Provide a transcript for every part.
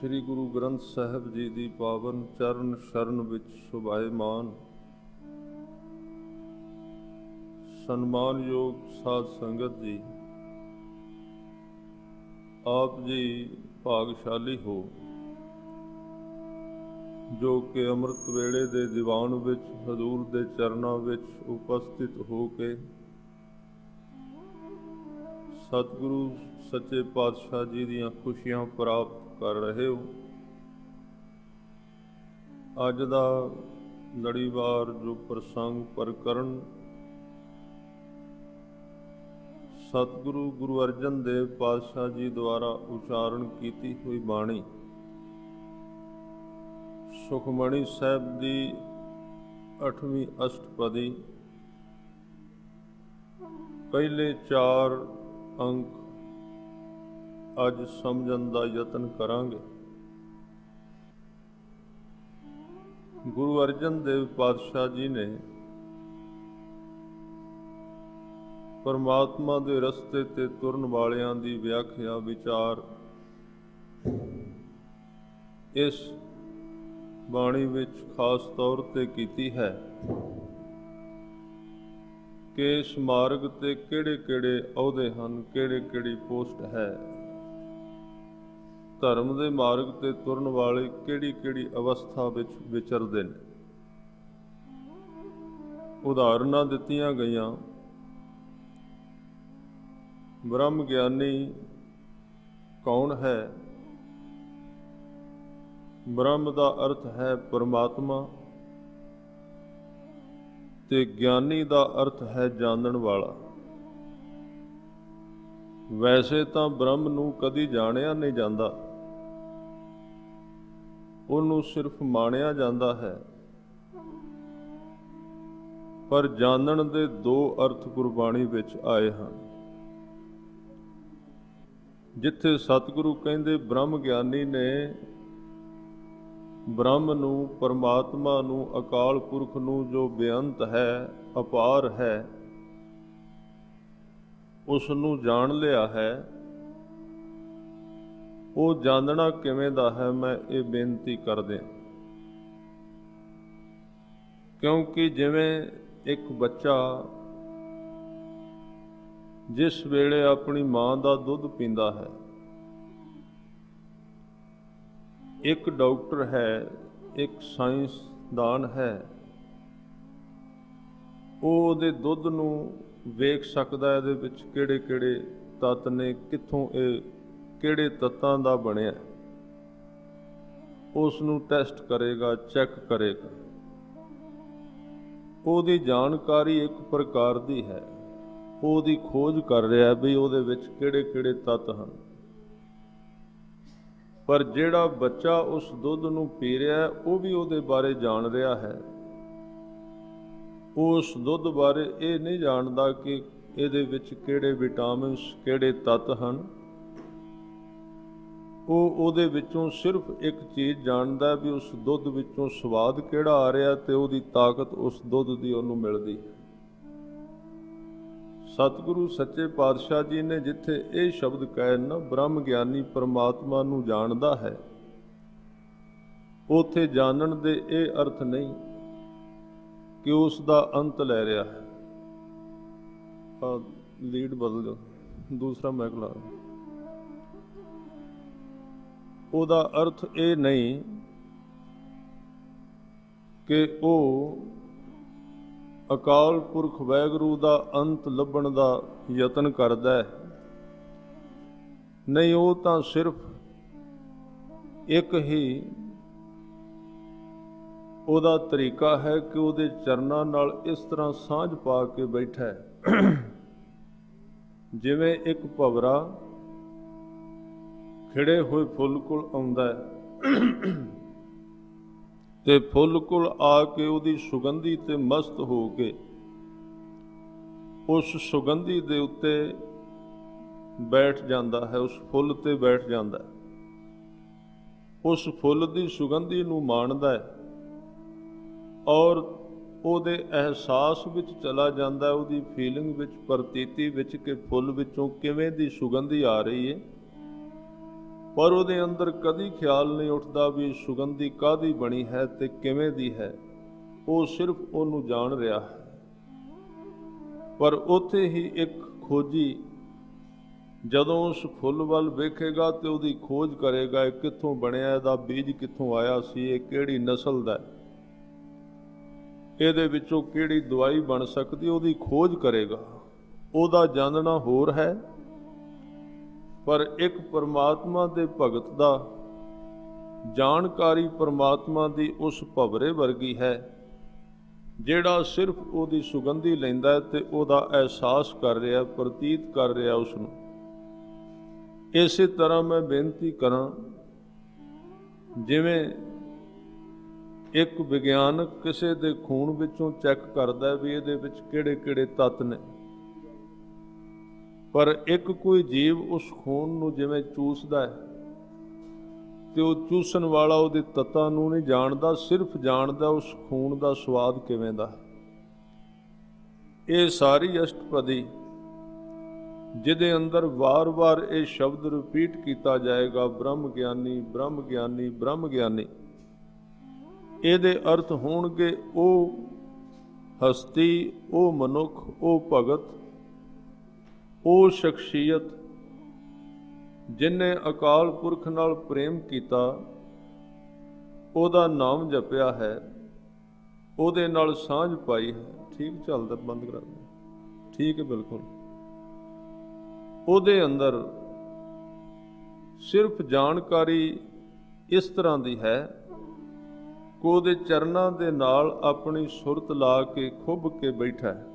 ਸ੍ਰੀ ਗੁਰੂ ਗ੍ਰੰਥ ਸਾਹਿਬ ਜੀ ਦੀ ਪਾਵਨ ਚਰਨ ਸ਼ਰਨ ਵਿੱਚ ਸੁਭਾਏਮਾਨ ਸਨਮਾਨਯੋਗ ਸਾਧ ਸੰਗਤ ਜੀ, ਆਪ ਜੀ ਭਾਗਸ਼ਾਲੀ ਹੋ, ਜੋ ਕਿ ਅੰਮ੍ਰਿਤ ਵੇਲੇ ਦੇ ਦੀਵਾਨ ਵਿੱਚ, ਹਜ਼ੂਰ ਦੇ ਚਰਨਾਂ ਵਿੱਚ ਉਪਸਥਿਤ ਹੋ ਕੇ ਸਤਿਗੁਰੂ ਸੱਚੇ ਪਾਤਸ਼ਾਹ ਜੀ ਦੀਆਂ ਖੁਸ਼ੀਆਂ ਪ੍ਰਾਪਤ ਕਰ ਰਹੇ ਹੋ। ਅੱਜ ਦਾ ਲੜੀਵਾਰ ਜੋ ਪ੍ਰਸੰਗ ਪ੍ਰਕਰਨ ਸਤਿਗੁਰੂ ਗੁਰੂ ਅਰਜਨ ਦੇਵ ਪਾਤਸ਼ਾਹ ਜੀ ਦੁਆਰਾ ਉਚਾਰਨ ਕੀਤੀ ਹੋਈ ਬਾਣੀ ਸੁਖਮਣੀ ਸਾਹਿਬ ਦੀ 8ਵੀਂ ਅਸ਼ਟਪਦੀ, ਪਹਿਲੇ 4 ਅੰਕ ਅੱਜ ਸਮਝਣ ਦਾ ਯਤਨ ਕਰਾਂਗੇ। ਗੁਰੂ ਅਰਜਨ ਦੇਵ ਪਾਤਸ਼ਾਹ ਜੀ ਨੇ ਪਰਮਾਤਮਾ ਦੇ ਰਸਤੇ ਤੇ ਤੁਰਨ ਵਾਲਿਆਂ ਦੀ ਵਿਆਖਿਆ ਵਿਚਾਰ ਇਸ ਬਾਣੀ ਵਿੱਚ ਖਾਸ ਤੌਰ ਤੇ ਕੀਤੀ ਹੈ ਕਿ ਇਸ ਮਾਰਗ ਤੇ ਕਿਹੜੇ-ਕਿਹੜੇ ਅਹੁਦੇ ਹਨ, ਕਿਹੜੇ-ਕਿਹੜੀ ਪੋਸਟ ਹੈ। ਧਰਮ ਦੇ ਮਾਰਗ ਤੇ ਤੁਰਨ ਵਾਲੇ ਕਿਹੜੀ-ਕਿਹੜੀ ਅਵਸਥਾ ਵਿੱਚ ਵਿਚਰਦੇ ਨੇ? ਉਦਾਹਰਨਾਂ ਦਿੱਤੀਆਂ ਗਈਆਂ। ਬ੍ਰਹਮ ਗਿਆਨੀ ਕੌਣ ਹੈ? ਬ੍ਰਹਮ ਦਾ ਅਰਥ ਹੈ ਪਰਮਾਤਮਾ ਤੇ ਗਿਆਨੀ ਦਾ ਅਰਥ ਹੈ ਜਾਣਨ ਵਾਲਾ। ਵੈਸੇ ਤਾਂ ਬ੍ਰਹਮ ਨੂੰ ਕਦੀ ਜਾਣਿਆ ਨਹੀਂ ਜਾਂਦਾ। ਉਹਨੂੰ ਸਿਰਫ ਮਾਣਿਆ ਜਾਂਦਾ ਹੈ। ਪਰ ਜਾਣਨ ਦੇ ਦੋ ਅਰਥ ਗੁਰਬਾਣੀ ਵਿੱਚ ਆਏ ਹਨ। ਜਿੱਥੇ ਸਤਿਗੁਰੂ ਕਹਿੰਦੇ, ਬ੍ਰਹਮ ਗਿਆਨੀ ਨੇ ਬ੍ਰਹਮ ਨੂੰ, ਪਰਮਾਤਮਾ ਨੂੰ, ਅਕਾਲ ਪੁਰਖ ਨੂੰ ਜੋ ਬੇਅੰਤ ਹੈ, ਅਪਾਰ ਹੈ, ਉਸ ਨੂੰ ਜਾਣ ਲਿਆ ਹੈ। ਉਹ ਜਾਣਨਾ ਕਿਵੇਂ ਦਾ ਹੈ, ਮੈਂ ਇਹ ਬੇਨਤੀ ਕਰਦੇ ਕਿਉਂਕਿ ਜਿਵੇਂ ਇੱਕ ਬੱਚਾ ਜਿਸ ਵੇਲੇ ਆਪਣੀ ਮਾਂ ਦਾ ਦੁੱਧ ਪੀਂਦਾ ਹੈ, ਇੱਕ ਡਾਕਟਰ ਹੈ, ਇੱਕ ਸਾਇੰਸਦਾਨ ਹੈ, ਉਹ ਉਹਦੇ ਦੁੱਧ ਨੂੰ ਵੇਖ ਸਕਦਾ ਇਹਦੇ ਵਿੱਚ ਕਿਹੜੇ-ਕਿਹੜੇ ਤੱਤ ਨੇ, ਕਿੱਥੋਂ ਇਹ ਕਿਹੜੇ ਤੱਤਾਂ ਦਾ ਬਣਿਆ? ਉਸ ਨੂੰ ਟੈਸਟ ਕਰੇਗਾ ਚੈੱਕ ਕਰੇਗਾ। ਉਹਦੀ ਜਾਣਕਾਰੀ ਇੱਕ ਪ੍ਰਕਾਰ ਦੀ ਹੈ। ਉਹਦੀ ਖੋਜ ਕਰ ਰਿਹਾ ਵੀ ਉਹਦੇ ਵਿੱਚ ਕਿਹੜੇ-ਕਿਹੜੇ ਤੱਤ ਹਨ। ਪਰ ਜਿਹੜਾ ਬੱਚਾ ਉਸ ਦੁੱਧ ਨੂੰ ਪੀ ਰਿਹਾ ਉਹ ਵੀ ਉਹਦੇ ਬਾਰੇ ਜਾਣ ਰਿਹਾ ਹੈ। ਉਸ ਦੁੱਧ ਬਾਰੇ ਇਹ ਨਹੀਂ ਜਾਣਦਾ ਕਿ ਇਹਦੇ ਵਿੱਚ ਕਿਹੜੇ ਵਿਟਾਮਿਨਸ, ਕਿਹੜੇ ਤੱਤ ਹਨ। ਉਹ ਉਹਦੇ ਵਿੱਚੋਂ ਸਿਰਫ ਇੱਕ ਚੀਜ਼ ਜਾਣਦਾ ਵੀ ਉਸ ਦੁੱਧ ਵਿੱਚੋਂ ਸਵਾਦ ਕਿਹੜਾ ਆ ਰਿਹਾ ਤੇ ਉਹਦੀ ਤਾਕਤ ਉਸ ਦੁੱਧ ਦੀ ਉਹਨੂੰ ਮਿਲਦੀ ਹੈ। ਸਤਿਗੁਰੂ ਸੱਚੇ ਪਾਤਸ਼ਾਹ ਜੀ ਨੇ ਜਿੱਥੇ ਇਹ ਸ਼ਬਦ ਕਹੇ ਨਾ, ਬ੍ਰਹਮ ਗਿਆਨੀ ਪਰਮਾਤਮਾ ਨੂੰ ਜਾਣਦਾ ਹੈ। ਉਥੇ ਜਾਣਨ ਦੇ ਇਹ ਅਰਥ ਨਹੀਂ ਕਿ ਉਸ ਦਾ ਅੰਤ ਲੈ ਰਿਹਾ ਹੈ। ਲੀਡ ਬਦਲ ਦਿਓ। ਦੂਸਰਾ ਮੈਕ ਲਾ ਉਹਦਾ ਅਰਥ ਇਹ ਨਹੀਂ ਕਿ ਉਹ ਅਕਾਲ ਪੁਰਖ ਵੈਗਰੂ ਦਾ ਅੰਤ ਲੱਭਣ ਦਾ ਯਤਨ ਕਰਦਾ ਹੈ। ਨਹੀਂ, ਉਹ ਤਾਂ ਸਿਰਫ ਇੱਕ ਹੀ ਉਹਦਾ ਤਰੀਕਾ ਹੈ ਕਿ ਉਹਦੇ ਚਰਨਾਂ ਨਾਲ ਇਸ ਤਰ੍ਹਾਂ ਸਾਂਝ ਪਾ ਕੇ ਬੈਠਾ ਹੈ। ਜਿਵੇਂ ਇੱਕ ਭਵਰਾ ਖਿੜੇ ਹੋਏ ਫੁੱਲ ਕੋਲ ਆਉਂਦਾ ਹੈ। ਤੇ ਫੁੱਲ ਕੋਲ ਆ ਕੇ ਉਹਦੀ ਸੁਗੰਧੀ ਤੇ ਮਸਤ ਹੋ ਕੇ ਉਸ ਸੁਗੰਧੀ ਦੇ ਉੱਤੇ ਬੈਠ ਜਾਂਦਾ ਹੈ, ਉਸ ਫੁੱਲ ਤੇ ਬੈਠ ਜਾਂਦਾ ਹੈ। ਉਸ ਫੁੱਲ ਦੀ ਸੁਗੰਧੀ ਨੂੰ ਮਾਣਦਾ ਹੈ ਔਰ ਉਹਦੇ ਅਹਿਸਾਸ ਵਿੱਚ ਚਲਾ ਜਾਂਦਾ ਉਹਦੀ ਫੀਲਿੰਗ ਵਿੱਚ, ਪ੍ਰਤੀਤੀ ਵਿੱਚ ਕਿ ਫੁੱਲ ਵਿੱਚੋਂ ਕਿਵੇਂ ਦੀ ਸੁਗੰਧੀ ਆ ਰਹੀ ਹੈ। ਪਰ ਉਹਦੇ ਅੰਦਰ ਕਦੀ ਖਿਆਲ ਨਹੀਂ ਉੱਠਦਾ ਵੀ ਸੁਗੰਧੀ ਕਾਦੀ ਬਣੀ ਹੈ ਤੇ ਕਿਵੇਂ ਦੀ ਹੈ। ਉਹ ਸਿਰਫ ਉਹਨੂੰ ਜਾਣ ਰਿਹਾ ਹੈ। ਪਰ ਉੱਥੇ ਹੀ ਇੱਕ ਖੋਜੀ, ਜਦੋਂ ਉਸ ਫੁੱਲ ਵੱਲ ਵੇਖੇਗਾ ਤੇ ਉਹਦੀ ਖੋਜ ਕਰੇਗਾ, ਇਹ ਕਿੱਥੋਂ ਬਣਿਆ, ਇਹਦਾ ਬੀਜ ਕਿੱਥੋਂ ਆਇਆ ਸੀ, ਇਹ ਕਿਹੜੀ ਨਸਲ ਦਾ ਇਹਦੇ ਵਿੱਚੋਂ ਕਿਹੜੀ ਦਵਾਈ ਬਣ ਸਕਦੀ, ਉਹਦੀ ਖੋਜ ਕਰੇਗਾ। ਉਹਦਾ ਜਾਣਨਾ ਹੋਰ ਹੈ। ਪਰ ਇੱਕ ਪਰਮਾਤਮਾ ਦੇ ਭਗਤ ਦਾ ਜਾਣਕਾਰੀ ਪਰਮਾਤਮਾ ਦੀ ਉਸ ਭਵਰੇ ਵਰਗੀ ਹੈ, ਜਿਹੜਾ ਸਿਰਫ ਉਹਦੀ ਸੁਗੰਧੀ ਲੈਂਦਾ ਹੈ ਤੇ ਉਹਦਾ ਅਹਿਸਾਸ ਕਰ ਰਿਹਾ, ਪ੍ਰਤੀਤ ਕਰ ਰਿਹਾ ਉਸ ਨੂੰ ਇਸੇ ਤਰ੍ਹਾਂ ਮੈਂ ਬੇਨਤੀ ਕਰਾਂ, ਜਿਵੇਂ ਇੱਕ ਵਿਗਿਆਨਕ ਕਿਸੇ ਦੇ ਖੂਨ ਵਿੱਚੋਂ ਚੈੱਕ ਕਰਦਾ ਵੀ ਇਹਦੇ ਵਿੱਚ ਕਿਹੜੇ-ਕਿਹੜੇ ਤੱਤ ਨੇ। ਪਰ ਇੱਕ ਕੋਈ ਜੀਵ ਉਸ ਖੂਨ ਨੂੰ ਜਿਵੇਂ ਚੂਸਦਾ ਹੈ ਤੇ ਉਹ ਚੂਸਣ ਵਾਲਾ ਉਹਦੇ ਤੱਤਾਂ ਨੂੰ ਨਹੀਂ ਜਾਣਦਾ, ਸਿਰਫ ਜਾਣਦਾ ਉਸ ਖੂਨ ਦਾ ਸਵਾਦ ਕਿਵੇਂ ਦਾ ਇਹ ਸਾਰੀ ਅਸ਼ਟਪਦੀ ਜਿਹਦੇ ਅੰਦਰ ਵਾਰ-ਵਾਰ ਇਹ ਸ਼ਬਦ ਰਿਪੀਟ ਕੀਤਾ ਜਾਏਗਾ, ਬ੍ਰਹਮ ਗਿਆਨੀ ਬ੍ਰਹਮ ਗਿਆਨੀ ਬ੍ਰਹਮ ਗਿਆਨੀ। ਇਹਦੇ ਅਰਥ ਹੋਣਗੇ, ਉਹ ਹਸਤੀ, ਉਹ ਮਨੁੱਖ, ਉਹ ਭਗਤ ਉਹ ਸ਼ਖਸੀਅਤ ਜਿਨੇ ਅਕਾਲ ਪੁਰਖ ਨਾਲ ਪ੍ਰੇਮ ਕੀਤਾ, ਉਹਦਾ ਨਾਮ ਜਪਿਆ ਹੈ, ਉਹਦੇ ਨਾਲ ਸਾਂਝ ਪਾਈ ਹੈ। ਠੀਕ ਚੱਲਦਾ, ਬੰਦ ਕਰਾ ਦੇ ਠੀਕ ਹੈ, ਬਿਲਕੁਲ। ਉਹਦੇ ਅੰਦਰ ਸਿਰਫ ਜਾਣਕਾਰੀ ਇਸ ਤਰ੍ਹਾਂ ਦੀ ਹੈ ਕੋ ਉਹਦੇ ਚਰਨਾਂ ਦੇ ਨਾਲ ਆਪਣੀ ਸੁਰਤ ਲਾ ਕੇ ਖੁੱਭ ਕੇ ਬੈਠਾ ਹੈ।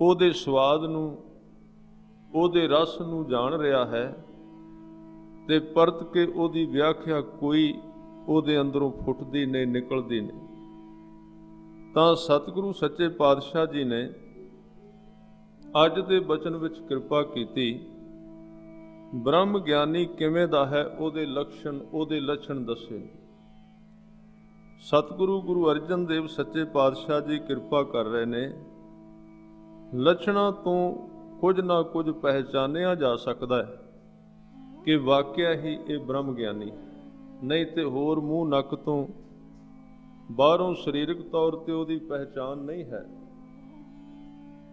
ਉਹਦੇ ਸਵਾਦ ਨੂੰ ਉਹਦੇ ਰਸ ਨੂੰ ਜਾਣ ਰਿਹਾ ਹੈ ਤੇ ਪਰਤ ਕੇ ਉਹਦੀ ਵਿਆਖਿਆ ਕੋਈ ਉਹਦੇ ਅੰਦਰੋਂ ਫੁੱਟਦੀ ਨਹੀਂ, ਨਿਕਲਦੀ ਨਹੀਂ। ਤਾਂ ਸਤਿਗੁਰੂ ਸੱਚੇ ਪਾਤਸ਼ਾਹ ਜੀ ਨੇ ਅੱਜ ਦੇ ਬਚਨ ਵਿੱਚ ਕਿਰਪਾ ਕੀਤੀ, ਬ੍ਰਹਮ ਗਿਆਨੀ ਕਿਵੇਂ ਦਾ ਹੈ ਉਹਦੇ ਲਕਸ਼ਣ, ਉਹਦੇ ਲੱਛਣ ਦੱਸੇ। ਸਤਿਗੁਰੂ ਗੁਰੂ ਅਰਜਨ ਦੇਵ ਸੱਚੇ ਪਾਤਸ਼ਾਹ ਜੀ ਕਿਰਪਾ ਕਰ ਰਹੇ ਨੇ, ਲੱਛਣਾਂ ਤੋਂ ਕੁਝ ਨਾ ਕੁਝ ਪਹਿਚਾਨਿਆ ਜਾ ਸਕਦਾ ਹੈ ਕਿ ਵਾਕਿਆ ਹੀ ਇਹ ਬ੍ਰਹਮ ਗਿਆਨੀ ਨਹੀਂ ਤੇ ਹੋਰ ਮੂੰਹ ਨੱਕ ਤੋਂ ਬਾਹਰੋਂ ਸਰੀਰਕ ਤੌਰ ਤੇ ਉਹਦੀ ਪਹਿਚਾਨ ਨਹੀਂ ਹੈ।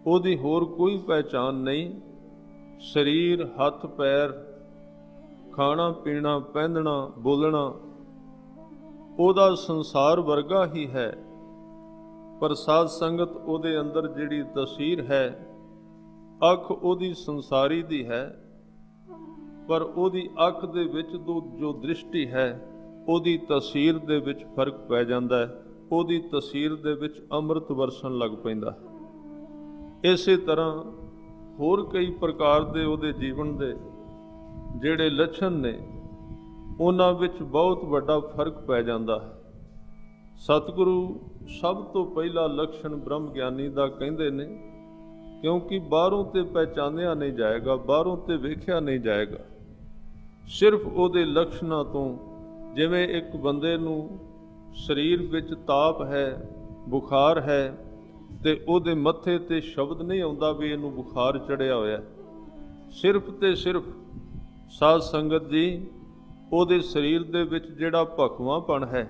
ਉਹਦੀ ਹੋਰ ਕੋਈ ਪਹਿਚਾਨ ਨਹੀਂ। ਸਰੀਰ, ਹੱਥ, ਪੈਰ, ਖਾਣਾ, ਪੀਣਾ, ਪਹਿਨਣਾ, ਬੋਲਣਾ, ਉਹਦਾ ਸੰਸਾਰ ਵਰਗਾ ਹੀ ਹੈ। ਪਰ ਸਾਧ ਸੰਗਤ ਉਹਦੇ ਅੰਦਰ ਜਿਹੜੀ ਤਸਵੀਰ ਹੈ ਅੱਖ ਉਹਦੀ ਸੰਸਾਰੀ ਦੀ ਹੈ, ਪਰ ਉਹਦੀ ਅੱਖ ਦੇ ਵਿੱਚ ਜੋ ਦ੍ਰਿਸ਼ਟੀ ਹੈ, ਉਹਦੀ ਤਸਵੀਰ ਦੇ ਵਿੱਚ ਫ਼ਰਕ ਪੈ ਜਾਂਦਾ ਹੈ। ਉਹਦੀ ਤਸਵੀਰ ਦੇ ਵਿੱਚ ਅੰਮ੍ਰਿਤ ਵਰਸਣ ਲੱਗ ਪੈਂਦਾ ਇਸੇ ਤਰ੍ਹਾਂ ਹੋਰ ਕਈ ਪ੍ਰਕਾਰ ਦੇ ਉਹਦੇ ਜੀਵਨ ਦੇ ਜਿਹੜੇ ਲੱਛਣ ਨੇ, ਉਹਨਾਂ ਵਿੱਚ ਬਹੁਤ ਵੱਡਾ ਫ਼ਰਕ ਪੈ ਜਾਂਦਾ ਹੈ। ਸਤਿਗੁਰੂ ਸਭ ਤੋਂ ਪਹਿਲਾ ਲਕਸ਼ਣ ਬ੍ਰਹਮ ਗਿਆਨੀ ਦਾ ਕਹਿੰਦੇ ਨੇ ਕਿਉਂਕਿ ਬਾਹਰੋਂ ਤੇ ਪਹਿਚਾਨਿਆ ਨਹੀਂ ਜਾਏਗਾ ਬਾਹਰੋਂ ਤੇ ਵੇਖਿਆ ਨਹੀਂ ਜਾਏਗਾ ਸਿਰਫ ਉਹਦੇ ਲਕਸ਼ਣਾਂ ਤੋਂ ਜਿਵੇਂ ਇੱਕ ਬੰਦੇ ਨੂੰ ਸਰੀਰ ਵਿੱਚ ਤਾਪ ਹੈ ਬੁਖਾਰ ਹੈ ਤੇ ਉਹਦੇ ਮੱਥੇ ਤੇ ਸ਼ਬਦ ਨਹੀਂ ਆਉਂਦਾ ਵੀ ਇਹਨੂੰ ਬੁਖਾਰ ਚੜਿਆ ਹੋਇਆ ਸਿਰਫ ਤੇ ਸਿਰਫ ਸਾਧ ਸੰਗਤ ਜੀ ਉਹਦੇ ਸਰੀਰ ਦੇ ਵਿੱਚ ਜਿਹੜਾ ਭਖਵਾਪਣ ਹੈ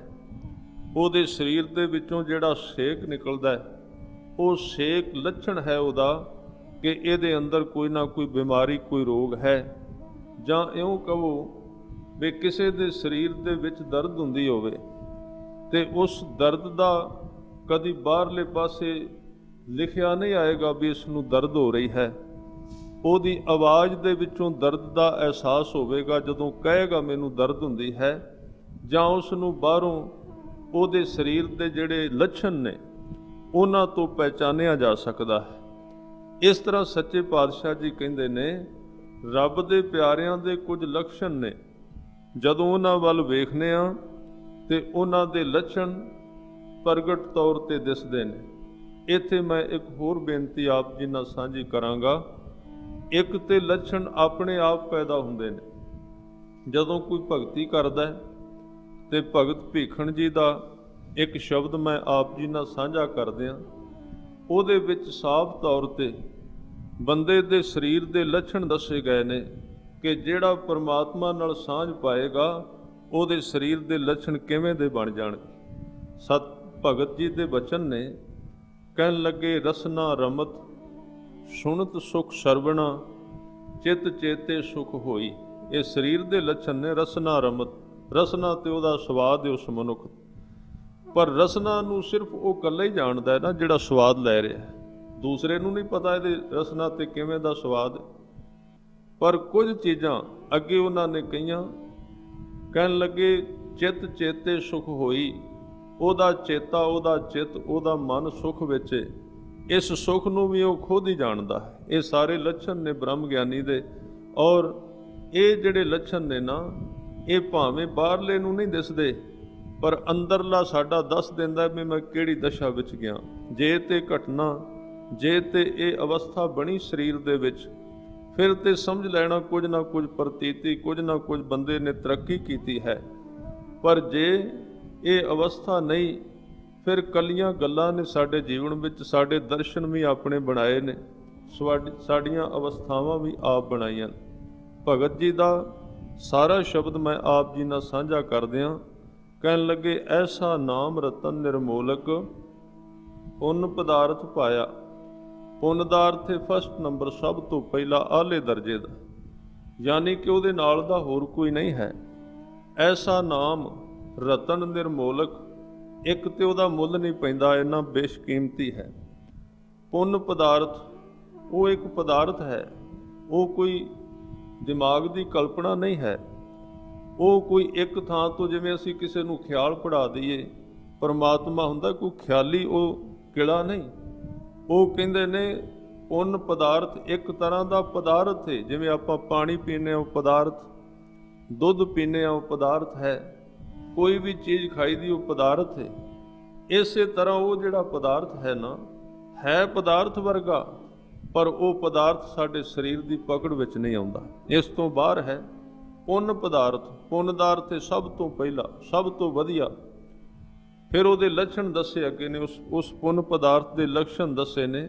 ਉਹਦੇ ਸਰੀਰ ਦੇ ਵਿੱਚੋਂ ਜਿਹੜਾ ਸੇਕ ਨਿਕਲਦਾ ਹੈ ਉਹ ਸੇਕ ਲੱਛਣ ਹੈ ਉਹਦਾ ਕਿ ਇਹਦੇ ਅੰਦਰ ਕੋਈ ਨਾ ਕੋਈ ਬਿਮਾਰੀ, ਕੋਈ ਰੋਗ ਹੈ। ਜਾਂ ਇਉਂ ਕਹੋ ਵੀ ਕਿਸੇ ਦੇ ਸਰੀਰ ਦੇ ਵਿੱਚ ਦਰਦ ਹੁੰਦੀ ਹੋਵੇ ਤੇ ਉਸ ਦਰਦ ਦਾ ਕਦੀ ਬਾਹਰਲੇ ਪਾਸੇ ਲਿਖਿਆ ਨਹੀਂ ਆਏਗਾ ਵੀ ਇਸ ਨੂੰ ਦਰਦ ਹੋ ਰਹੀ ਹੈ। ਉਹਦੀ ਆਵਾਜ਼ ਦੇ ਵਿੱਚੋਂ ਦਰਦ ਦਾ ਅਹਿਸਾਸ ਹੋਵੇਗਾ ਜਦੋਂ ਕਹੇਗਾ ਮੈਨੂੰ ਦਰਦ ਹੁੰਦੀ ਹੈ ਜਾਂ ਉਸ ਨੂੰ ਬਾਹਰੋਂ ਉਹਦੇ ਸਰੀਰ ਦੇ ਜਿਹੜੇ ਲੱਛਣ ਨੇ ਉਹਨਾਂ ਤੋਂ ਪਹਿਚਾਨਿਆ ਜਾ ਸਕਦਾ ਹੈ। ਇਸ ਤਰ੍ਹਾਂ ਸੱਚੇ ਪਾਤਸ਼ਾਹ ਜੀ ਕਹਿੰਦੇ ਨੇ, ਰੱਬ ਦੇ ਪਿਆਰਿਆਂ ਦੇ ਕੁਝ ਲਕਸ਼ਣ ਨੇ। ਜਦੋਂ ਉਹਨਾਂ ਵੱਲ ਵੇਖਨੇ ਆ ਤੇ ਉਹਨਾਂ ਦੇ ਲੱਛਣ ਪ੍ਰਗਟ ਤੌਰ ਤੇ ਦਿਸਦੇ ਨੇ। ਇੱਥੇ ਮੈਂ ਇੱਕ ਹੋਰ ਬੇਨਤੀ ਆਪ ਜੀ ਨਾਲ ਸਾਂਝੀ ਕਰਾਂਗਾ। ਇੱਕ ਤੇ ਲੱਛਣ ਆਪਣੇ ਆਪ ਪੈਦਾ ਹੁੰਦੇ ਨੇ। ਜਦੋਂ ਕੋਈ ਭਗਤੀ ਕਰਦਾ ਹੈ ਤੇ ਭਗਤ ਭੀਖਣ ਜੀ ਦਾ ਇੱਕ ਸ਼ਬਦ ਮੈਂ ਆਪ ਜੀ ਨਾਲ ਸਾਂਝਾ ਕਰਦਿਆਂ ਉਹਦੇ ਵਿੱਚ ਸਾਫ਼ ਤੌਰ ਤੇ ਬੰਦੇ ਦੇ ਸਰੀਰ ਦੇ ਲੱਛਣ ਦੱਸੇ ਗਏ ਨੇ ਕਿ ਜਿਹੜਾ ਪਰਮਾਤਮਾ ਨਾਲ ਸਾਂਝ ਪਾਏਗਾ, ਉਹਦੇ ਸਰੀਰ ਦੇ ਲੱਛਣ ਕਿਵੇਂ ਦੇ ਬਣ ਜਾਣਗੇ। ਸਤ ਭਗਤ ਜੀ ਦੇ ਬਚਨ ਨੇ, ਕਹਿਣ ਲੱਗੇ, ਰਸਨਾ ਰਮਤ, ਸੁਣਤ ਸੁਖ ਸਰਵਣਾ, ਚਿਤ ਚੇਤੇ ਸੁਖ ਹੋਈ। ਇਹ ਸਰੀਰ ਦੇ ਲੱਛਣ ਨੇ ਰਸਨਾ ਰਮਤ। ਰਸਨਾ ਤੇ ਉਹਦਾ ਸਵਾਦ ਉਸ ਮਨੁੱਖ ਪਰ ਰਸਨਾ ਨੂੰ ਸਿਰਫ ਉਹ ਇਕੱਲਾ ਹੀ ਜਾਣਦਾ ਹੈ ਨਾ ਜਿਹੜਾ ਸਵਾਦ ਲੈ ਰਿਹਾ ਹੈ। ਦੂਸਰੇ ਨੂੰ ਨਹੀਂ ਪਤਾ ਇਹਦੇ ਰਸਨਾ ਤੇ ਕਿਵੇਂ ਦਾ ਸਵਾਦ ਪਰ ਕੁਝ ਚੀਜ਼ਾਂ ਅੱਗੇ ਉਹਨਾਂ ਨੇ ਕਹੀਆਂ। ਕਹਿਣ ਲੱਗੇ, ਚਿੱਤ ਚੇਤੇ ਸੁਖ ਹੋਈ। ਉਹਦਾ ਚੇਤਾ, ਉਹਦਾ ਚਿੱਤ, ਉਹਦਾ ਮਨ ਸੁਖ ਵਿੱਚ ਇਸ ਸੁਖ ਨੂੰ ਵੀ ਉਹ ਖੁਦ ਹੀ ਜਾਣਦਾ ਹੈ। ਇਹ ਸਾਰੇ ਲੱਛਣ ਨੇ ਬ੍ਰਹਮ ਗਿਆਨੀ ਦੇ। ਔਰ ਇਹ ਜਿਹੜੇ ਲੱਛਣ ਨੇ ਨਾ, ਇਹ ਭਾਵੇਂ ਬਾਹਰਲੇ ਨੂੰ ਨਹੀਂ ਦਿਸਦੇ ਪਰ ਅੰਦਰਲਾ ਸਾਡਾ ਦੱਸ ਦਿੰਦਾ ਵੀ ਮੈਂ ਕਿਹੜੀ ਦਸ਼ਾ ਵਿੱਚ ਗਿਆ। ਜੇ ਤੇ ਘਟਨਾ, ਜੇ ਤੇ ਇਹ ਅਵਸਥਾ ਬਣੀ ਸਰੀਰ ਦੇ ਵਿੱਚ, ਫਿਰ ਤੇ ਸਮਝ ਲੈਣਾ ਕੁਝ ਨਾ ਕੁਝ ਪ੍ਰਤੀਤੀ, ਕੁਝ ਨਾ ਕੁਝ ਬੰਦੇ ਨੇ ਤਰੱਕੀ ਕੀਤੀ ਹੈ। ਪਰ ਜੇ ਇਹ ਅਵਸਥਾ ਨਹੀਂ, ਫਿਰ ਕੱਲੀਆਂ ਗੱਲਾਂ ਨੇ ਸਾਡੇ ਜੀਵਨ ਵਿੱਚ, ਸਾਡੇ ਦਰਸ਼ਨ ਵੀ ਆਪਣੇ ਬਣਾਏ ਨੇ। ਸਾਡੀਆਂ ਅਵਸਥਾਵਾਂ ਵੀ ਆਪ ਬਣਾਈਆਂ। ਭਗਤ ਜੀ ਦਾ ਸਾਰਾ ਸ਼ਬਦ ਮੈਂ ਆਪ ਜੀ ਨਾਲ ਸਾਂਝਾ ਕਰਦਿਆਂ ਕਹਿਣ ਲੱਗੇ, ਐਸਾ ਨਾਮ ਰਤਨ ਨਿਰਮੋਲਕ, ਪੁੰਨ ਪਦਾਰਥ ਪਾਇਆ। ਪੁੰਨ ਦਾ ਅਰਥ ਹੈ ਫਸਟ ਨੰਬਰ ਸਭ ਤੋਂ ਪਹਿਲਾ ਆਲੇ ਦਰਜੇ ਦਾ। ਯਾਨੀ ਕਿ ਉਹਦੇ ਨਾਲ ਦਾ ਹੋਰ ਕੋਈ ਨਹੀਂ ਹੈ। ਐਸਾ ਨਾਮ ਰਤਨ ਨਿਰਮੋਲਕ, ਇੱਕ ਤੇ ਉਹਦਾ ਮੁੱਲ ਨਹੀਂ ਪੈਂਦਾ, ਇੰਨਾ ਬੇਸ਼ਕੀਮਤੀ ਹੈ। ਪੁੰਨ ਪਦਾਰਥ, ਉਹ ਇੱਕ ਪਦਾਰਥ ਹੈ। ਉਹ ਕੋਈ ਦਿਮਾਗ ਦੀ ਕਲਪਨਾ ਨਹੀਂ ਹੈ। ਉਹ ਕੋਈ ਇੱਕ ਥਾਂ ਤੋਂ ਜਿਵੇਂ ਅਸੀਂ ਕਿਸੇ ਨੂੰ ਖਿਆਲ ਪੜਾ ਦਈਏ, ਪਰਮਾਤਮਾ ਹੁੰਦਾ ਕੋਈ ਖਿਆਲੀ, ਉਹ ਕਿਲਾ ਨਹੀਂ। ਉਹ ਕਹਿੰਦੇ ਨੇ, ਪੁੰਨ ਪਦਾਰਥ ਇੱਕ ਤਰ੍ਹਾਂ ਦਾ ਪਦਾਰਥ ਹੈ ਜਿਵੇਂ ਆਪਾਂ ਪਾਣੀ ਪੀਨੇ ਉਹ ਪਦਾਰਥ, ਦੁੱਧ ਪੀਨੇ ਉਹ ਪਦਾਰਥ ਹੈ। ਕੋਈ ਵੀ ਚੀਜ਼ ਖਾਈ ਦੀ, ਉਹ ਪਦਾਰਥ ਹੈ ਇਸੇ ਤਰ੍ਹਾਂ ਉਹ ਜਿਹੜਾ ਪਦਾਰਥ ਹੈ ਨਾ, ਹੈ ਪਦਾਰਥ ਵਰਗਾ, ਪਰ ਉਹ ਪਦਾਰਥ ਸਾਡੇ ਸਰੀਰ ਦੀ ਪਕੜ ਵਿੱਚ ਨਹੀਂ ਆਉਂਦਾ। ਇਸ ਤੋਂ ਬਾਹਰ ਹੈ ਪੁੰਨ ਪਦਾਰਥ, ਪੁੰਨ ਦਾ ਅਰਥ ਹੈ ਸਭ ਤੋਂ ਪਹਿਲਾ, ਸਭ ਤੋਂ ਵਧੀਆ। ਫਿਰ ਉਹਦੇ ਲੱਛਣ ਦੱਸੇ ਅੱਗੇ ਨੇ, ਉਸ ਉਸ ਪੁੰਨ ਪਦਾਰਥ ਦੇ ਲੱਛਣ ਦੱਸੇ ਨੇ,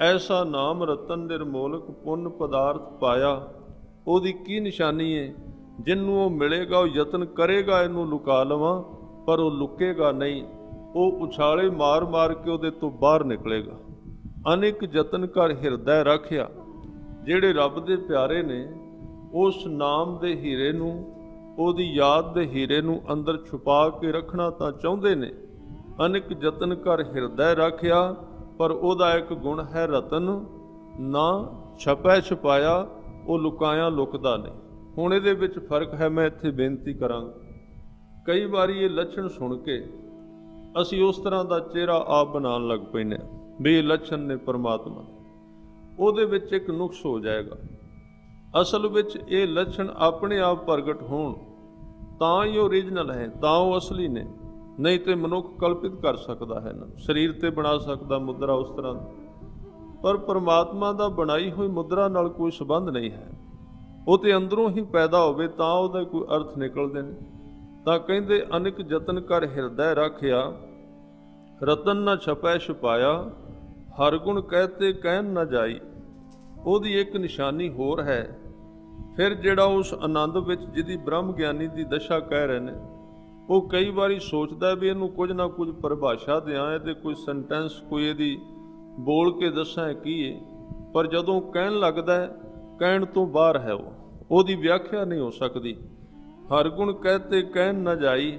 ਐਸਾ ਨਾਮ ਰਤਨ ਨਿਰਮੋਲਕ ਪੁੰਨ ਪਦਾਰਥ ਪਾਇਆ। ਉਹਦੀ ਕੀ ਨਿਸ਼ਾਨੀ ਹੈ ਜਿੰਨੂੰ ਉਹ ਮਿਲੇਗਾ, ਉਹ ਯਤਨ ਕਰੇਗਾ, ਇਹਨੂੰ ਲੁਕਾ ਲਵਾਂ, ਪਰ ਉਹ ਲੁਕੇਗਾ ਨਹੀਂ। ਉਹ ਉਛਾਲੇ ਮਾਰ-ਮਾਰ ਕੇ ਉਹਦੇ ਤੋਂ ਬਾਹਰ ਨਿਕਲੇਗਾ। ਅਨੇਕ ਯਤਨ ਕਰ ਹਿਰਦੈ ਰੱਖਿਆ, ਜਿਹੜੇ ਰੱਬ ਦੇ ਪਿਆਰੇ ਨੇ ਉਸ ਨਾਮ ਦੇ ਹੀਰੇ ਨੂੰ, ਉਹਦੀ ਯਾਦ ਦੇ ਹੀਰੇ ਨੂੰ ਅੰਦਰ ਛੁਪਾ ਕੇ ਰੱਖਣਾ ਤਾਂ ਚਾਹੁੰਦੇ ਨੇ। ਅਨੇਕ ਯਤਨ ਕਰ ਹਿਰਦੈ ਰੱਖਿਆ, ਪਰ ਉਹਦਾ ਇੱਕ ਗੁਣ ਹੈ ਰਤਨ। ਨਾ ਛਪੈ ਛਪਾਇਆ, ਉਹ ਲੁਕਾਇਆ ਲੁਕਦਾ ਨਹੀਂ। ਹੁਣ ਇਹਦੇ ਵਿੱਚ ਫ਼ਰਕ ਹੈ, ਮੈਂ ਇੱਥੇ ਬੇਨਤੀ ਕਰਾਂਗਾ। ਕਈ ਵਾਰੀ ਇਹ ਲੱਛਣ ਸੁਣ ਕੇ ਅਸੀਂ ਉਸ ਤਰ੍ਹਾਂ ਦਾ ਚਿਹਰਾ ਆਪ ਬਣਾਉਣ ਲੱਗ ਪੈਨੇ ਵੀ ਇਹ ਲੱਛਣ ਨੇ ਪਰਮਾਤਮਾ ਉਹਦੇ ਵਿੱਚ ਇੱਕ ਨੁਕਸ ਹੋ ਜਾਏਗਾ। ਅਸਲ ਵਿੱਚ ਇਹ ਲੱਛਣ ਆਪਣੇ ਆਪ ਪ੍ਰਗਟ ਹੋਣ। ਤਾਂ ਹੀ ਓਰੀਜਨਲ ਹੈ, ਤਾਂ ਉਹ ਅਸਲੀ ਨੇ। ਨਹੀਂ ਤੇ ਮਨੁੱਖ ਕਲਪਿਤ ਕਰ ਸਕਦਾ ਹੈ ਨਾ। ਸਰੀਰ ਤੇ ਬਣਾ ਸਕਦਾ ਮੁਦਰਾ ਉਸ ਤਰ੍ਹਾਂ ਪਰ ਪਰਮਾਤਮਾ ਦਾ ਬਣਾਈ ਹੋਈ ਮੁਦਰਾ ਨਾਲ ਕੋਈ ਸਬੰਧ ਨਹੀਂ ਹੈ। ਉਹ ਤੇ ਅੰਦਰੋਂ ਹੀ ਪੈਦਾ ਹੋਵੇ ਤਾਂ ਉਹਦਾ ਕੋਈ ਅਰਥ ਨਿਕਲਦੇ ਨੇ। ਤਾਂ ਕਹਿੰਦੇ, ਅਨੇਕ ਯਤਨ ਕਰ ਹਿਰਦੈ ਰੱਖਿਆ। ਰਤਨ ਨਾ ਛਪੈ ਛਪਾਇਆ। ਹਰ ਗੁਣ ਕਹਤੇ ਕਹਿਣ ਨਾ ਜਾਈ। ਉਹਦੀ ਇੱਕ ਨਿਸ਼ਾਨੀ ਹੋਰ ਹੈ। ਫਿਰ ਜਿਹੜਾ ਉਸ ਆਨੰਦ ਵਿੱਚ ਜਿਹਦੀ ਬ੍ਰਹਮ ਗਿਆਨੀ ਦੀ ਦਸ਼ਾ ਕਹਿ ਰਹੇ ਨੇ, ਉਹ ਕਈ ਵਾਰੀ ਸੋਚਦਾ ਵੀ ਇਹਨੂੰ ਕੁਝ ਨਾ ਕੁਝ ਪਰਿਭਾਸ਼ਾ ਦਿਆਂ, ਇਹਦੇ ਕੋਈ ਸੈਂਟੈਂਸ ਕੋਈ ਇਹਦੀ ਬੋਲ ਕੇ ਦੱਸਾਂ ਕੀ ਏ। ਪਰ ਜਦੋਂ ਕਹਿਣ ਲੱਗਦਾ ਹੈ, ਕਹਿਣ ਤੋਂ ਬਾਹਰ ਹੈ ਉਹ, ਉਹਦੀ ਵਿਆਖਿਆ ਨਹੀਂ ਹੋ ਸਕਦੀ। ਹਰ ਗੁਣ ਕਹਤੇ ਕਹਿਣ ਨਾ ਜਾਈ,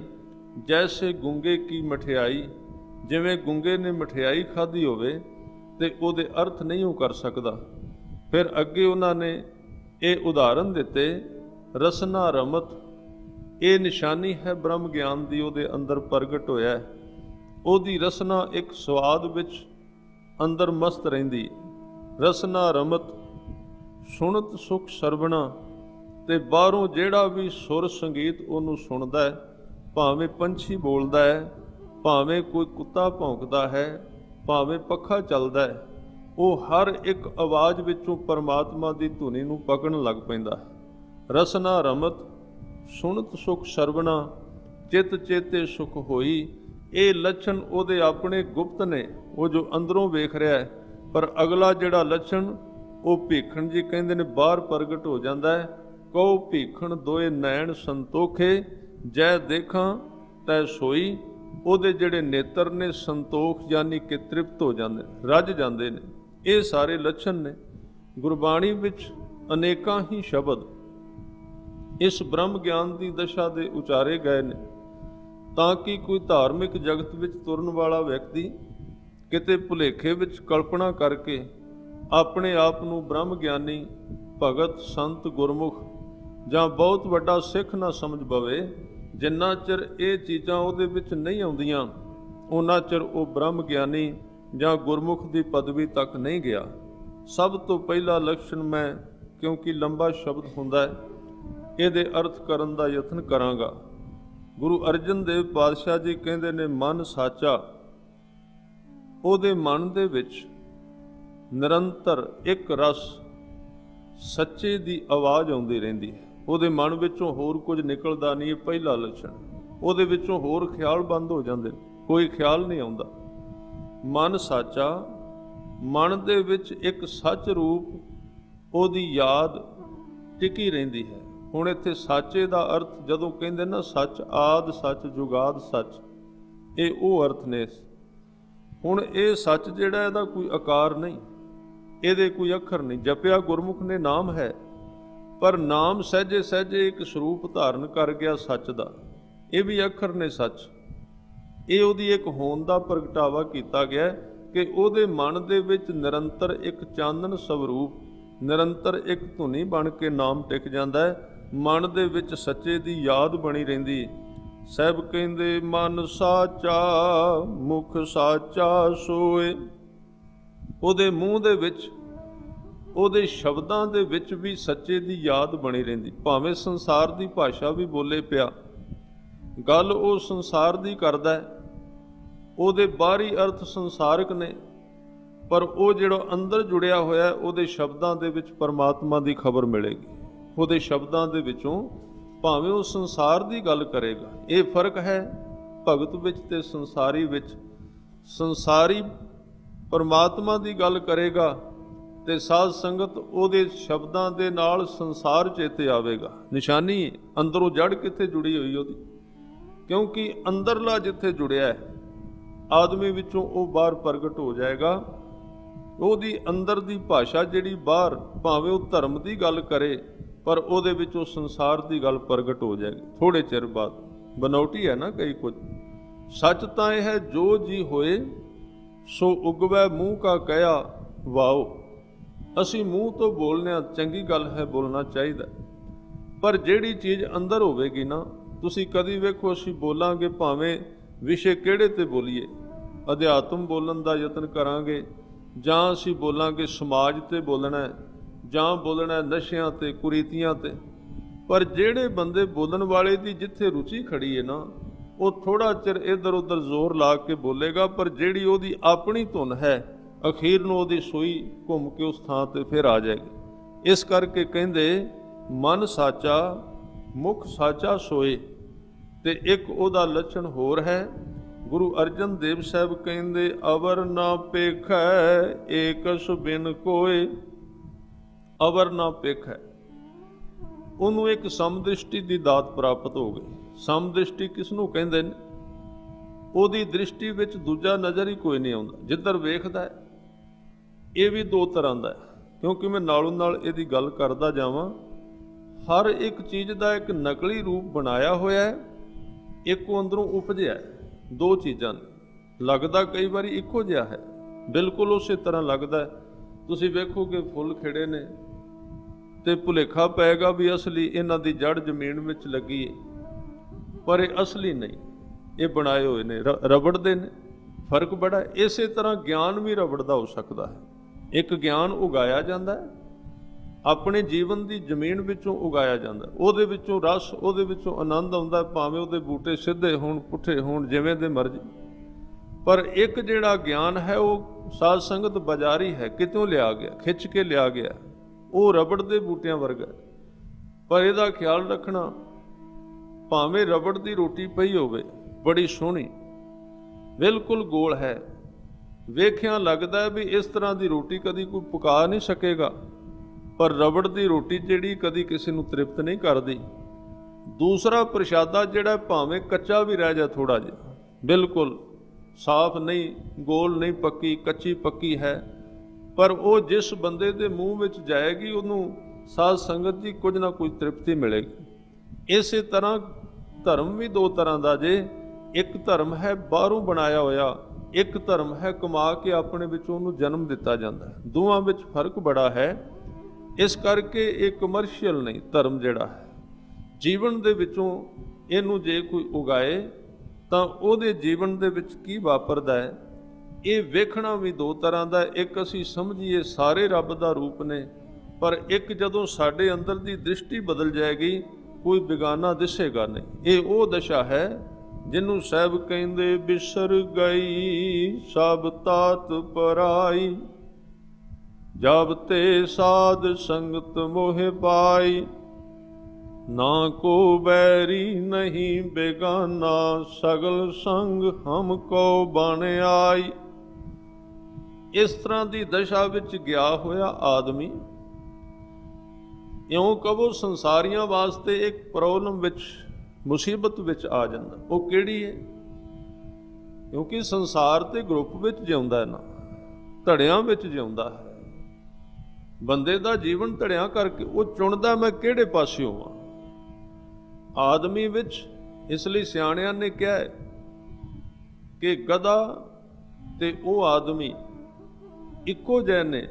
ਜੈਸੇ ਗੁੰਗੇ ਕੀ ਮਠਿਆਈ, ਜਿਵੇਂ ਗੁੰਗੇ ਨੇ ਮਠਿਆਈ ਖਾਧੀ ਹੋਵੇ ਤੇ ਉਹਦੇ ਅਰਥ ਨਹੀਂ ਉਹ ਕਰ ਸਕਦਾ। ਫਿਰ ਅੱਗੇ ਉਹਨਾਂ ਨੇ ਇਹ ਉਦਾਹਰਨ ਦਿੱਤੇ, ਰਸਨਾ ਰਮਤ, ਇਹ ਨਿਸ਼ਾਨੀ ਹੈ ਬ੍ਰਹਮ ਗਿਆਨ ਦੀ, ਉਹਦੇ ਅੰਦਰ ਪ੍ਰਗਟ ਹੋਇਆ ਉਹਦੀ ਰਸਨਾ ਇੱਕ ਸਵਾਦ ਵਿੱਚ ਅੰਦਰ ਮਸਤ ਰਹਿੰਦੀ ਰਸਨਾ ਰਮਤ, ਸੁਣਤ ਸੁਖ ਸਰਵਣਾ, ਤੇ ਬਾਹਰੋਂ ਜਿਹੜਾ ਵੀ ਸੁਰ ਸੰਗੀਤ ਉਹਨੂੰ ਸੁਣਦਾ ਹੈ, ਭਾਵੇਂ ਪੰਛੀ ਬੋਲਦਾ ਹੈ, ਭਾਵੇਂ ਕੋਈ ਕੁੱਤਾ ਭੌਂਕਦਾ ਹੈ, ਭਾਵੇਂ ਪੱਖਾ ਚੱਲਦਾ ਹੈ ਉਹ ਹਰ ਇੱਕ ਆਵਾਜ਼ ਵਿੱਚੋਂ ਪਰਮਾਤਮਾ ਦੀ ਧੁਨੀ ਨੂੰ ਪਕੜਨ ਲੱਗ ਪੈਂਦਾ। ਹੈ ਰਸਨਾ ਰਮਤ, ਸੁਣਤ ਸੁਖ ਸਰਵਣਾ, ਚਿਤ ਚੇਤੇ ਸੁਖ ਹੋਈ, ਇਹ ਲੱਛਣ ਉਹਦੇ ਆਪਣੇ ਗੁਪਤ ਨੇ, ਉਹ ਜੋ ਅੰਦਰੋਂ ਵੇਖ ਰਿਹਾ ਹੈ। ਪਰ ਅਗਲਾ ਜਿਹੜਾ ਲੱਛਣ, ਉਹ ਭੀਖਣ ਜੀ ਕਹਿੰਦੇ ਨੇ ਬਾਹਰ ਪ੍ਰਗਟ ਹੋ ਜਾਂਦਾ ਹੈ। ਕਉ ਭੀਖਣ ਦੋਏ ਨੈਣ ਸੰਤੋਖੇ, ਜੈ ਦੇਖਾਂ ਤੈ ਸੋਈ। ਉਹਦੇ ਜਿਹੜੇ ਨੇਤਰ ਨੇ ਸੰਤੋਖ ਯਾਨੀ ਕਿ ਤ੍ਰਿਪਤ ਹੋ ਜਾਂਦੇ, ਰੱਜ ਜਾਂਦੇ ਨੇ। ਇਹ ਸਾਰੇ ਲੱਛਣ ਨੇ। ਗੁਰਬਾਣੀ ਵਿੱਚ ਅਨੇਕਾਂ ਹੀ ਸ਼ਬਦ ਇਸ ਬ੍ਰਹਮ ਗਿਆਨ ਦੀ ਦਸ਼ਾ ਦੇ ਉਚਾਰੇ ਗਏ ਨੇ। ਤਾਂ ਕਿ ਕੋਈ ਧਾਰਮਿਕ ਜਗਤ ਵਿੱਚ ਤੁਰਨ ਵਾਲਾ ਵਿਅਕਤੀ ਕਿਤੇ ਭੁਲੇਖੇ ਵਿੱਚ ਕਲਪਨਾ ਕਰਕੇ ਆਪਣੇ ਆਪ ਨੂੰ ਬ੍ਰਹਮ ਗਿਆਨੀ, ਭਗਤ, ਸੰਤ, ਗੁਰਮੁਖ ਜਾਂ ਬਹੁਤ ਵੱਡਾ ਸਿੱਖ ਨਾ ਸਮਝ ਪਵੇ, ਜਿੰਨਾ ਚਿਰ ਇਹ ਚੀਜ਼ਾਂ ਉਹਦੇ ਵਿੱਚ ਨਹੀਂ ਆਉਂਦੀਆਂ, ਉਹਨਾਂ ਚਿਰ ਉਹ ਬ੍ਰਹਮ ਗਿਆਨੀ ਜਾਂ ਗੁਰਮੁਖ ਦੀ ਪਦਵੀ ਤੱਕ ਨਹੀਂ ਗਿਆ, ਸਭ ਤੋਂ ਪਹਿਲਾ ਲਕਸ਼ਣ ਮੈਂ ਕਿਉਂਕਿ ਲੰਬਾ ਸ਼ਬਦ ਹੁੰਦਾ ਹੈ, ਇਹਦੇ ਅਰਥ ਕਰਨ ਦਾ ਯਤਨ ਕਰਾਂਗਾ। ਗੁਰੂ ਅਰਜਨ ਦੇਵ ਪਾਤਸ਼ਾਹ ਜੀ ਕਹਿੰਦੇ ਨੇ, ਮਨ ਸਾਚਾ, ਉਹਦੇ ਮਨ ਦੇ ਵਿੱਚ ਨਿਰੰਤਰ ਇੱਕ ਰਸ ਸੱਚੇ ਦੀ ਆਵਾਜ਼ ਆਉਂਦੀ ਰਹਿੰਦੀ ਹੈ। ਉਹਦੇ ਮਨ ਵਿੱਚੋਂ ਹੋਰ ਕੁਝ ਨਿਕਲਦਾ ਨਹੀਂ, ਇਹ ਪਹਿਲਾ ਲੱਛਣ ਉਹਦੇ ਵਿੱਚੋਂ ਹੋਰ ਖਿਆਲ ਬੰਦ ਹੋ ਜਾਂਦੇ ਕੋਈ ਖਿਆਲ ਨਹੀਂ ਆਉਂਦਾ। ਮਨ ਸਾਚਾ, ਮਨ ਦੇ ਵਿੱਚ ਇੱਕ ਸੱਚ ਰੂਪ, ਉਹਦੀ ਯਾਦ ਟਿਕੀ ਰਹਿੰਦੀ ਹੈ। ਹੁਣ ਇੱਥੇ ਸਾਚੇ ਦਾ ਅਰਥ ਜਦੋਂ ਕਹਿੰਦੇ ਨਾ ਸੱਚ ਆਦ, ਸੱਚ ਜੁਗਾਦ, ਸੱਚ, ਇਹ ਉਹ ਅਰਥ ਨੇ ਹੁਣ ਇਹ ਸੱਚ ਜਿਹੜਾ ਇਹਦਾ ਕੋਈ ਆਕਾਰ ਨਹੀਂ, ਇਹਦੇ ਕੋਈ ਅੱਖਰ ਨਹੀਂ। ਜਪਿਆ ਗੁਰਮੁਖ ਨੇ ਨਾਮ ਹੈ, ਪਰ ਨਾਮ ਸਹਜੇ ਸਹਜੇ ਇੱਕ ਸਰੂਪ ਧਾਰਨ ਕਰ ਗਿਆ ਸੱਚ ਦਾ। ਇਹ ਵੀ ਅੱਖਰ ਨੇ ਸੱਚ। ਇਹ ਉਹਦੀ ਇੱਕ ਹੋਣ ਦਾ ਪ੍ਰਗਟਾਵਾ ਕੀਤਾ ਗਿਆ ਕਿ ਉਹਦੇ ਮਨ ਦੇ ਵਿੱਚ ਨਿਰੰਤਰ ਇੱਕ ਚਾਨਣ ਸਵਰੂਪ, ਨਿਰੰਤਰ ਇੱਕ ਧੁਨੀ ਬਣ ਕੇ ਨਾਮ ਟਿਕ ਜਾਂਦਾ ਹੈ। ਮਨ ਦੇ ਵਿੱਚ ਸੱਚੇ ਦੀ ਯਾਦ ਬਣੀ ਰਹਿੰਦੀ ਸਭ ਕਹਿੰਦੇ, ਮਨ ਸਾਚਾ, ਮੁਖ ਸਾਚਾ ਸੋਏ। ਉਹਦੇ ਮੂੰਹ ਦੇ ਵਿੱਚ, ਉਹਦੇ ਸ਼ਬਦਾਂ ਦੇ ਵਿੱਚ ਵੀ ਸੱਚੇ ਦੀ ਯਾਦ ਬਣੀ ਰਹਿੰਦੀ। ਭਾਵੇਂ ਸੰਸਾਰ ਦੀ ਭਾਸ਼ਾ ਵੀ ਬੋਲੇ ਪਿਆ। ਗੱਲ ਉਹ ਸੰਸਾਰ ਦੀ ਕਰਦਾ ਹੈ। ਉਹਦੇ ਬਾਹਰੀ ਅਰਥ ਸੰਸਾਰਿਕ ਨੇ, ਪਰ ਉਹ ਜਿਹੜਾ ਅੰਦਰ ਜੁੜਿਆ ਹੋਇਆ ਉਹਦੇ ਸ਼ਬਦਾਂ ਦੇ ਵਿੱਚ ਪਰਮਾਤਮਾ ਦੀ ਖਬਰ ਮਿਲੇਗੀ। ਉਹਦੇ ਸ਼ਬਦਾਂ ਦੇ ਵਿੱਚੋਂ ਭਾਵੇਂ ਉਹ ਸੰਸਾਰ ਦੀ ਗੱਲ ਕਰੇਗਾ, ਇਹ ਫ਼ਰਕ ਹੈ ਭਗਤ ਵਿੱਚ ਤੇ ਸੰਸਾਰੀ ਵਿੱਚ। ਸੰਸਾਰੀ ਪਰਮਾਤਮਾ ਦੀ ਗੱਲ ਕਰੇਗਾ ਤੇ ਸਾਧ ਸੰਗਤ ਉਹਦੇ ਸ਼ਬਦਾਂ ਦੇ ਨਾਲ ਸੰਸਾਰ ਚੇਤੇ ਆਵੇਗਾ। ਨਿਸ਼ਾਨੀ ਅੰਦਰੋਂ ਜੜ ਕਿੱਥੇ ਜੁੜੀ ਹੋਈ ਉਹਦੀ? ਕਿਉਂਕਿ ਅੰਦਰਲਾ ਜਿੱਥੇ ਜੁੜਿਆ ਹੈ ਆਦਮੀ ਵਿੱਚੋਂ ਉਹ ਬਾਹਰ ਪ੍ਰਗਟ ਹੋ ਜਾਏਗਾ। ਉਹਦੀ ਅੰਦਰ ਦੀ ਭਾਸ਼ਾ ਜਿਹੜੀ ਬਾਹਰ ਭਾਵੇਂ ਉਹ ਧਰਮ ਦੀ ਗੱਲ ਕਰੇ, ਪਰ ਉਹਦੇ ਵਿੱਚ ਉਹ ਸੰਸਾਰ ਦੀ ਗੱਲ ਪ੍ਰਗਟ ਹੋ ਜਾਏਗੀ। ਥੋੜੇ ਚਿਰ ਬਾਅਦ। ਬਨੌਟੀ ਹੈ ਨਾ ਕਈ ਕੁਝ। ਸੱਚ ਤਾਂ ਇਹ ਹੈ, ਜੋ ਜੀ ਹੋਏ, ਸੋ ਉਗਵੈ ਮੂੰਹ ਕਾ ਕਹਿਆ, ਵਾਓ। ਅਸੀਂ ਮੂੰਹ ਤੋਂ ਬੋਲਨੇ ਆ ਚੰਗੀ ਗੱਲ ਹੈ, ਬੋਲਣਾ ਚਾਹੀਦਾ ਪਰ ਜਿਹੜੀ ਚੀਜ਼ ਅੰਦਰ ਹੋਵੇਗੀ ਨਾ, ਤੁਸੀਂ ਕਦੀ ਵੇਖੋ ਅਸੀਂ ਬੋਲਾਂਗੇ ਭਾਵੇਂ ਵਿਸ਼ੇ ਕਿਹੜੇ ਤੇ ਬੋਲੀਏ? ਅਧਿਆਤਮ ਬੋਲਣ ਦਾ ਯਤਨ ਕਰਾਂਗੇ, ਜਾਂ ਅਸੀਂ ਬੋਲਾਂਗੇ ਸਮਾਜ ਤੇ ਬੋਲਣਾ ਜਾਂ ਬੋਲਣਾ ਨਸ਼ਿਆਂ ਤੇ, ਕੁਰੀਤੀਆਂ ਤੇ। ਪਰ ਜਿਹੜੇ ਬੰਦੇ ਬੋਲਣ ਵਾਲੇ ਦੀ ਜਿੱਥੇ ਰੁਚੀ ਖੜੀ ਹੈ ਨਾ, ਉਹ ਥੋੜਾ ਚਿਰ ਇੱਧਰ ਉੱਧਰ ਜ਼ੋਰ ਲਾ ਕੇ ਬੋਲੇਗਾ, ਪਰ ਜਿਹੜੀ ਉਹਦੀ ਆਪਣੀ ਧੁਨ ਹੈ, ਅਖੀਰ ਨੂੰ ਉਹਦੀ ਸੋਈ ਘੁੰਮ ਕੇ ਉਸ ਥਾਂ ਤੇ ਫਿਰ ਆ ਜਾਏਗੀ। ਇਸ ਕਰਕੇ ਕਹਿੰਦੇ, ਮਨ ਸਾਚਾ, ਮੁਖ ਸਾਚਾ ਸੋਏ। ਤੇ ਇੱਕ ਉਹਦਾ ਲੱਛਣ ਹੋਰ ਹੈ। ਗੁਰੂ ਅਰਜਨ ਦੇਵ ਸਾਹਿਬ ਕਹਿੰਦੇ, ਅਵਰ ਨਾ ਪੇਖੈ ਏਕਸ ਬਿਨ ਕੋਏ। ਅਵਰ ਨਾ ਪੇਖੈ ਉਹਨੂੰ ਇੱਕ ਸਮਦ੍ਰਿਸ਼ਟੀ ਦੀ ਦਾਤ ਪ੍ਰਾਪਤ ਹੋ ਗਈ। ਸਮਦ੍ਰਿਸ਼ਟੀ ਕਿਸ ਨੂੰ ਕਹਿੰਦੇ ਨੇ? ਉਹਦੀ ਦ੍ਰਿਸ਼ਟੀ ਵਿੱਚ ਦੂਜਾ ਨਜ਼ਰ ਹੀ ਕੋਈ ਨਹੀਂ ਆਉਂਦਾ। ਜਿੱਧਰ ਵੇਖਦਾ ਹੈ, ਇਹ ਵੀ ਦੋ ਤਰ੍ਹਾਂ ਦਾ ਹੈ। ਕਿਉਂਕਿ ਮੈਂ ਨਾਲੋਂ ਨਾਲ ਇਹਦੀ ਗੱਲ ਕਰਦਾ ਜਾਵਾਂ, ਹਰ ਇੱਕ ਚੀਜ਼ ਦਾ ਇੱਕ ਨਕਲੀ ਰੂਪ ਬਣਾਇਆ ਹੋਇਆ ਹੈ। ਇੱਕੋ ਅੰਦਰੋਂ ਉਪਜਿਆ ਦੋ ਚੀਜ਼ਾਂ ਨੇ। ਲੱਗਦਾ ਕਈ ਵਾਰੀ ਇੱਕੋ ਜਿਹਾ ਹੈ। ਬਿਲਕੁਲ ਉਸੇ ਤਰ੍ਹਾਂ ਲੱਗਦਾ ਤੁਸੀਂ ਵੇਖੋਗੇ ਫੁੱਲ ਖਿੜੇ ਨੇ ਤੇ ਭੁਲੇਖਾ ਪਏਗਾ ਵੀ ਅਸਲੀ ਇਹਨਾਂ ਦੀ ਜੜ ਜ਼ਮੀਨ ਵਿੱਚ ਲੱਗੀ ਹੈ। ਪਰ ਇਹ ਅਸਲੀ ਨਹੀਂ। ਇਹ ਬਣਾਏ ਹੋਏ ਨੇ। ਰਬੜ ਦੇ ਨੇ। ਫ਼ਰਕ ਬੜਾ ਇਸੇ ਤਰ੍ਹਾਂ ਗਿਆਨ ਵੀ ਰਬੜ ਦਾ ਹੋ ਸਕਦਾ ਹੈ। ਇੱਕ ਗਿਆਨ ਉਗਾਇਆ ਜਾਂਦਾ ਹੈ। ਆਪਣੇ ਜੀਵਨ ਦੀ ਜ਼ਮੀਨ ਵਿੱਚੋਂ ਉਗਾਇਆ ਜਾਂਦਾ। ਉਹਦੇ ਵਿੱਚੋਂ ਰਸ, ਉਹਦੇ ਵਿੱਚੋਂ ਆਨੰਦ ਆਉਂਦਾ ਭਾਵੇਂ ਉਹਦੇ ਬੂਟੇ ਸਿੱਧੇ ਹੋਣ, ਪੁੱਠੇ ਹੋਣ, ਜਿਵੇਂ ਦੇ ਮਰਜ਼ੀ। ਪਰ ਇੱਕ ਜਿਹੜਾ ਗਿਆਨ ਹੈ, ਉਹ ਸਾਧ ਸੰਗਤ ਬਾਜ਼ਾਰੀ ਹੈ ਕਿਤੋਂ ਲਿਆ ਗਿਆ, ਖਿੱਚ ਕੇ ਲਿਆ ਗਿਆ। ਉਹ ਰਬੜ ਦੇ ਬੂਟਿਆਂ ਵਰਗਾ ਪਰ ਇਹਦਾ ਖਿਆਲ ਰੱਖਣਾ, ਭਾਵੇਂ ਰਬੜ ਦੀ ਰੋਟੀ ਪਈ ਹੋਵੇ, ਬੜੀ ਸੋਹਣੀ, ਬਿਲਕੁਲ ਗੋਲ ਹੈ। ਵੇਖਿਆ ਲੱਗਦਾ ਵੀ ਇਸ ਤਰ੍ਹਾਂ ਦੀ ਰੋਟੀ ਕਦੀ ਕੋਈ ਪਕਾ ਨਹੀਂ ਸਕੇਗਾ। ਪਰ ਰਬੜ ਦੀ ਰੋਟੀ ਜਿਹੜੀ ਕਦੀ ਕਿਸੇ ਨੂੰ ਤ੍ਰਿਪਤ ਨਹੀਂ ਕਰਦੀ। ਦੂਸਰਾ ਪ੍ਰਸ਼ਾਦਾ ਜਿਹੜਾ ਭਾਵੇਂ ਕੱਚਾ ਵੀ ਰਹਿ ਜਾ ਥੋੜਾ ਜਿਹਾ, ਬਿਲਕੁਲ ਸਾਫ਼ ਨਹੀਂ, ਗੋਲ ਨਹੀਂ ਪੱਕੀ, ਕੱਚੀ ਪੱਕੀ ਹੈ, ਪਰ ਉਹ ਜਿਸ ਬੰਦੇ ਦੇ ਮੂੰਹ ਵਿੱਚ ਜਾਏਗੀ, ਉਹਨੂੰ ਸਾਧ ਸੰਗਤ ਦੀ ਕੁਝ ਨਾ ਕੁਝ ਤ੍ਰਿਪਤੀ ਮਿਲੇਗੀ। ਇਸੇ ਤਰ੍ਹਾਂ ਧਰਮ ਵੀ ਦੋ ਤਰ੍ਹਾਂ ਦਾ ਜੇ, ਇੱਕ ਧਰਮ ਹੈ ਬਾਹਰੋਂ ਬਣਾਇਆ ਹੋਇਆ, ਇੱਕ ਧਰਮ ਹੈ ਕਮਾ ਕੇ ਆਪਣੇ ਵਿੱਚ ਉਹਨੂੰ ਜਨਮ ਦਿੱਤਾ ਜਾਂਦਾ ਹੈ। ਦੋਵਾਂ ਵਿੱਚ ਫ਼ਰਕ ਬੜਾ ਹੈ। ਇਸ ਕਰਕੇ ਇਹ ਕਮਰਸ਼ੀਅਲ ਨਹੀਂ, ਧਰਮ ਜਿਹੜਾ ਹੈ। ਜੀਵਨ ਦੇ ਵਿੱਚੋਂ ਇਹਨੂੰ ਜੇ ਕੋਈ ਉਗਾਏ, ਤਾਂ ਉਹਦੇ ਜੀਵਨ ਦੇ ਵਿੱਚ ਕੀ ਵਾਪਰਦਾ ਹੈ? ਇਹ ਵੇਖਣਾ ਵੀ ਦੋ ਤਰ੍ਹਾਂ ਦਾ ਇੱਕ ਅਸੀਂ ਸਮਝੀਏ ਸਾਰੇ ਰੱਬ ਦਾ ਰੂਪ ਨੇ, ਪਰ ਇੱਕ ਜਦੋਂ ਸਾਡੇ ਅੰਦਰ ਦੀ ਦ੍ਰਿਸ਼ਟੀ ਬਦਲ ਜਾਏਗੀ, ਕੋਈ ਬਿਗਾਨਾ ਦਿਸੇਗਾ ਨਹੀਂ। ਇਹ ਉਹ ਦਸ਼ਾ ਹੈ ਜਿਹਨੂੰ ਸਹਿਬ ਕਹਿੰਦੇ ਬਿਸਰ ਗਈ, ਸਭ ਤਾਤ ਪਰਾਈ। ਜਬ ਤੇ ਸਾਧ ਸੰਗਤ ਮੋਹਿ ਪਾਈ, ਨਾ ਕੋ ਬੈਰੀ ਨਹੀਂ ਬੇਗਾਨਾ, ਸਗਲ ਸੰਗ ਹਮ ਕੋ ਬਣ ਆਈ। ਇਸ ਤਰ੍ਹਾਂ ਦੀ ਦਸ਼ਾ ਵਿੱਚ ਗਿਆ ਹੋਇਆ ਆਦਮੀ, ਇਉਂ ਕਹੋ ਸੰਸਾਰੀਆਂ ਵਾਸਤੇ ਇੱਕ ਪ੍ਰੋਬਲਮ ਵਿੱਚ, ਮੁਸੀਬਤ ਵਿੱਚ ਆ ਜਾਂਦਾ। ਉਹ ਕਿਹੜੀ ਹੈ ਕਿਉਂਕਿ ਸੰਸਾਰ ਤੇ ਗਰੁੱਪ ਵਿੱਚ ਜਿਉਂਦਾ ਹੈ ਨਾ, ਧੜਿਆਂ ਵਿੱਚ ਜਿਉਂਦਾ ਹੈ। ਬੰਦੇ ਦਾ ਜੀਵਨ ਧੜਿਆ ਕਰਕੇ ਉਹ ਚੁਣਦਾ ਮੈਂ ਕਿਹੜੇ ਪਾਸਿਓਂ ਆ? ਆਦਮੀ ਵਿੱਚ ਇਸ ਲਈ ਸਿਆਣਿਆਂ ਨੇ ਕਿਹਾ ਕਿ ਗਦਾ ਤੇ ਉਹ ਆਦਮੀ ਇੱਕੋ ਜਿਹੇ ਨੇ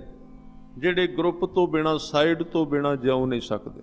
ਜਿਹੜੇ ਗਰੁੱਪ ਤੋਂ ਬਿਨਾ, ਸਾਈਡ ਤੋਂ ਬਿਨਾ ਜਿਉ ਨਹੀਂ ਸਕਦੇ।